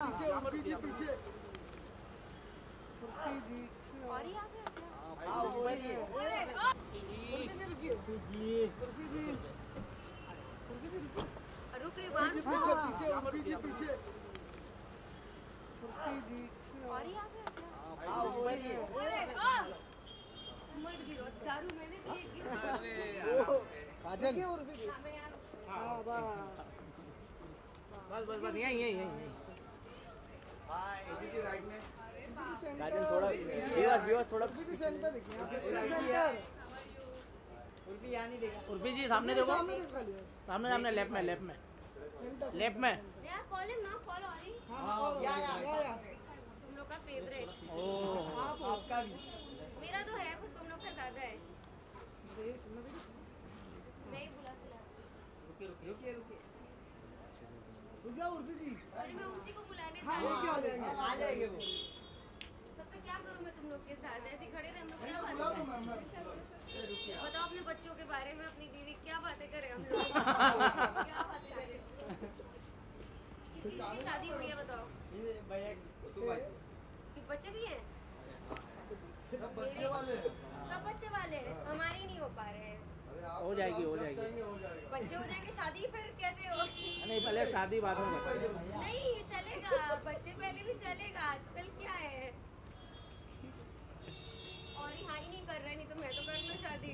पीछे पीछे जी और ही आ गया क्या? हाँ ऊपर ही है अरे! उर्फी जी उर्फी जी उर्फी जी रुक रही वहाँ पीछे पीछे उर्फी जी पीछे उर्फी जी और ही आ गया क्या? हाँ ऊपर ही है अरे! मत गिरो दारू मैंने दी है, गिरो। काजल उर्फी जी हाँ, मैं यहाँ- हाँ बस बस बस यहीं यहीं यहीं जी राइट में राजन थोड़ा व्यूअर्स व्यूअर्स थोड़ा उर्फी जी सेंटर देखिए सेंटर उर्फी यहाँ नहीं देखा उर्फी जी सामने देखो। सामने सामने सामने लेफ़्ट में लेफ़्ट में। लेफ़्ट में। यार कॉल ना कॉल और या या या या तुम लोग का फेवरेट ओ आपका भी मेरा तो है। पर तुम लोग का ज़्यादा है मैं ही बुला लाती रुकिए रुकिए रुक जाओ उर्फी जी अरे मैं उसी को रही क्या आ आ जाएँगे वो तब तक क्या करूँ मैं तुम लोग के साथ ऐसे खड़े रहे हम लोग क्या बात बताओ अपने बच्चों के बारे में अपनी बीवी क्या बातें करें हम लोग क्या बातें करें किसकी शादी हुई है। बताओ कि बच्चे भी हैं। सब बच्चे वाले। सब बच्चे वाले हमारे नहीं हो पा रहे हैं। हो जाएगी, हो जाएगी। हो बच्चे हो जाएँगे शादी फिर कैसे होगी? नहीं पहले शादी बाद में बताइए नहीं ये चलेगा बच्चे पहले भी चलेगा आजकल क्या है? और ही हाँ ही नहीं कर रहे नहीं तो मैं तो कर लूँ शादी।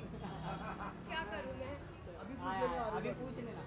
क्या करूँ मैं? अभी पूछ लेना अभी पूछ लेना।